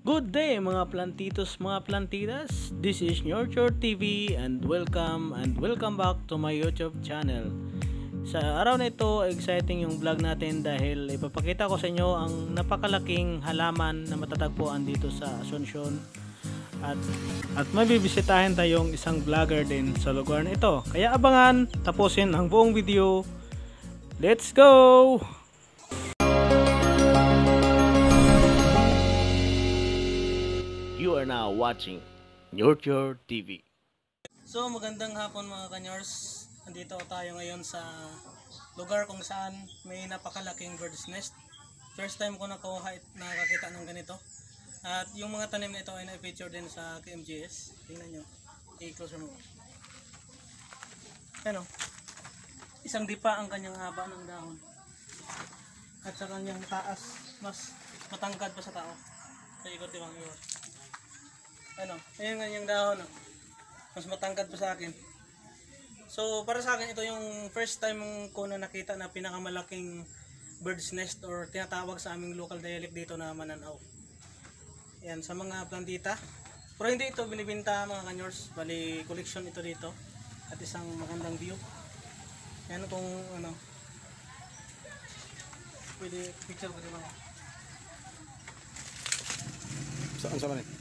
Good day mga plantitos, mga plantitas. This is Nurture TV and welcome and welcome back to my YouTube channel. Sa araw na ito, exciting yung vlog natin dahil ipapakita ko sa inyo ang napakalaking halaman na matatagpuan dito sa Asuncion. At, at may bibisitahin tayong isang vlogger din sa lugar na ito. Kaya abangan, tapusin ang buong video. Let's go! Are now watching Nurture TV. So magandang hapon mga kanyors. Andito tayo ngayon sa lugar kung saan may napakalaking bird's nest. First time ko nakuha nakakita ng ganito. At yung mga tanim nito ay na-feature din sa KMGS. Tingnan nyo. I-closer mo. Ano? Isang dipa ang kanyang haba ng dahon. At sa kanyang taas, mas matangkad pa sa tao. Sa ikot ibang iwas ano, ayun nga yung dahon, no? mas matangkad pa sa akin. So, para sa akin, ito yung first time ko na nakita na pinakamalaking bird's nest or tinatawag sa aming local dialect dito na mananaw. Yan, sa mga plantita. Pero hindi ito binibinta mga kanyors, bali collection ito dito at isang magandang view. Yan kung ano, pwede picture ko di ba? Saan sa manit?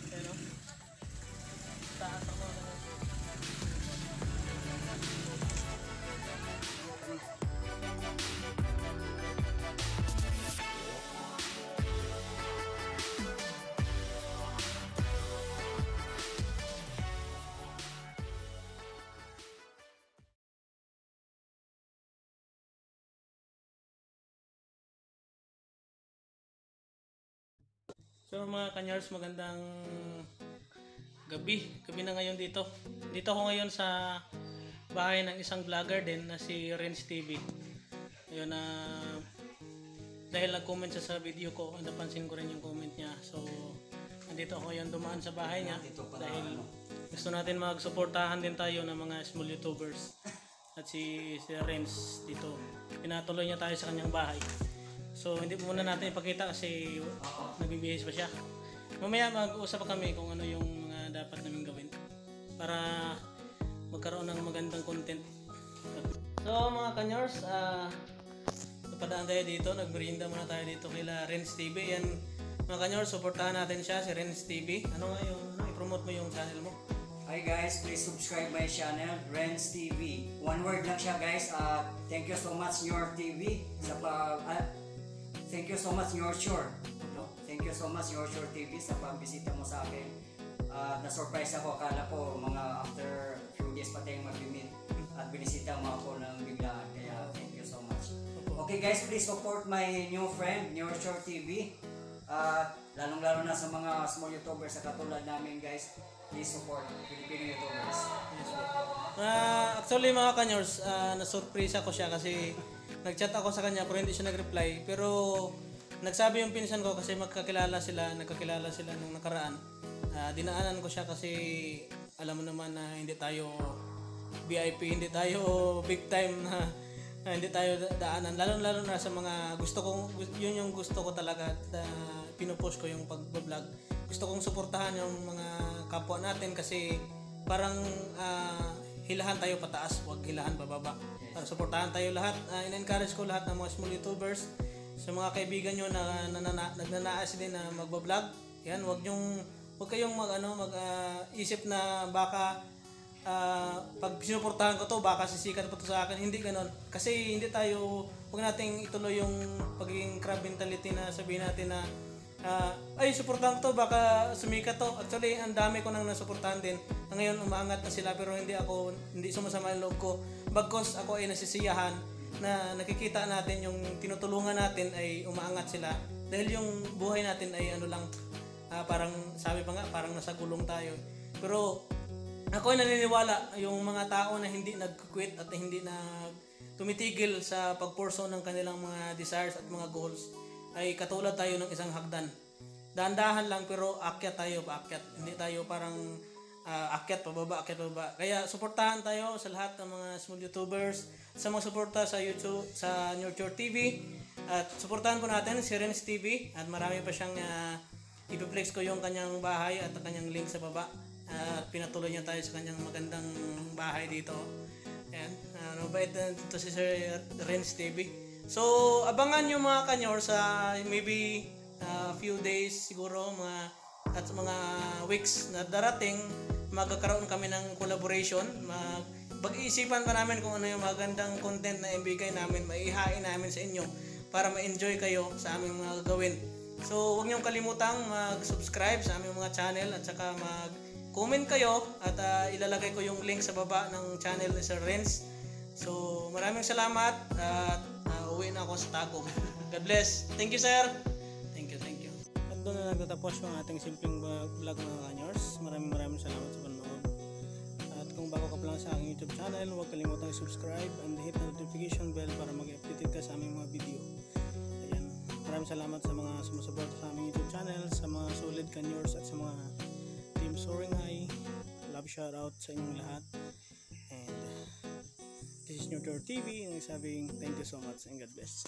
So mga kanyars, magandang gabi. Gabi na ngayon dito. Dito ako ngayon sa bahay ng isang vlogger din na si Renz TV. Ayun na dahil nag-comment siya sa video ko, napansin ko rin yung comment niya. So, nandito ako ngayon dumaan sa bahay niya dahil gusto natin magsuportahan din tayo ng mga small YouTubers. At si, si Renz dito, pinatuloy niya tayo sa kanyang bahay. So, hindi muna natin ipakita kasi nagbibihis pa siya. Mamaya mag-uusap pa kami kung ano yung mga dapat namin gawin para magkaroon ng magandang content. So mga kanyors, ah napadaan tayo dito, nagmerienda muna tayo dito kila Renz TV. Yan mga kanyors, supportahan natin siya, si Renz TV. Ano nga yung, ano, i-promote mo yung channel mo? Hi guys, please subscribe my channel, Renz TV. One word lang siya guys. Uh, thank you so much your TV sa pag ah, Thank you so much your shore. No? Thank you so much your shore TV sa pagbisita mo sa akin. Uh, na-surprise ako, akala ko mga after few days pa tayong mag-meet at binisita mo ako ng biglaan. Kaya thank you so much. Okay guys, please support my new friend, Your Shore TV. Uh, lalong-lalo na sa mga small YouTubers sa katulad namin guys. Please support Filipino YouTubers. Yes. Ah, actually mga kanyors, uh, na-surprise ako siya kasi nag-chat ako sa kanya pero hindi siya nag-reply. Pero nagsabi yung pinsan ko kasi magkakilala sila, nagkakilala sila nung nakaraan. Ah, dinaanan ko siya kasi alam mo naman na hindi tayo VIP, hindi tayo big time na hindi tayo da- daanan lalo lalo na sa mga gusto kong yun yung gusto ko talaga na pinupost ko yung pag-vlog gusto kong suportahan yung mga kapwa natin kasi parang ah, hilahan tayo pataas wag hilahan bababa. Para suportahan tayo lahat. Ah, in-encourage ko lahat ng mga small youtubers sa mga kaibigan nyo na, na, na, na nagnanaas din na magbablog yan wag yung wag kayong mag ano mag ah, isip na baka ah, pag sinuportahan ko to baka sisikat pa to sa akin. Hindi ganon kasi hindi tayo huwag nating ituloy yung pagiging crab mentality na sabihin natin na ah, ay suportahan to. Baka sumikat to. Actually ang dami ko nang nasuportahan din. Na ngayon umaangat na sila pero hindi ako hindi sumasama ang loob ko. Bagkos ako ay nasisiyahan na nakikita natin yung tinutulungan natin ay umaangat sila. Dahil yung buhay natin ay ano lang ah, parang sabi pa nga parang nasa gulong tayo. Pero ako ay naniniwala yung mga tao na hindi nag-quit at hindi na tumitigil sa pagpurso ng kanilang mga desires at mga goals ay katulad tayo ng isang hagdan. Dahan-dahan lang pero akyat tayo, paakyat. Hindi tayo parang ah, akyat pababa, akyat pababa. Kaya suportahan tayo sa lahat ng mga small YouTubers, sa mga suporta sa YouTube, sa Nurture TV. At suportahan po natin si Renz TV at marami pa siyang ah, ipiplex ko yung kanyang bahay at ang kanyang link sa baba. At pinatuloy niya tayo sa kanyang magandang bahay dito. Ayan. Ano ba ito, ito si Sir Renz TV. So, abangan nyo mga kanyor sa maybe a few days siguro mga at mga weeks na darating magkakaroon kami ng collaboration. Mag, pag-iisipan pa namin kung ano yung magandang content na ibigay namin, maihain namin sa inyo para ma-enjoy kayo sa aming mga gagawin. So, huwag niyong kalimutang mag-subscribe sa aming mga channel at saka mag-comment kayo at ah, ilalagay ko yung link sa baba ng channel ni Sir Renz. So, maraming salamat at ah, uwi na ako sa Tagum. God bless. Thank you, sir. Thank you, thank you. At doon na nagtatapos yung ating simpleng vlog mga kanyors. Maraming maraming salamat sa panonood. At kung bago ka pa lang sa aking YouTube channel, huwag kalimutang subscribe and hit the notification bell para mag-updated ka sa aming mga video. Ayan. Maraming salamat sa mga sumusuporta sa aming YouTube channel, sa mga solid kanyors at sa mga Team Soaring High. Love shout out sa inyong lahat. This is TV and nagsabing thank you so much and God bless.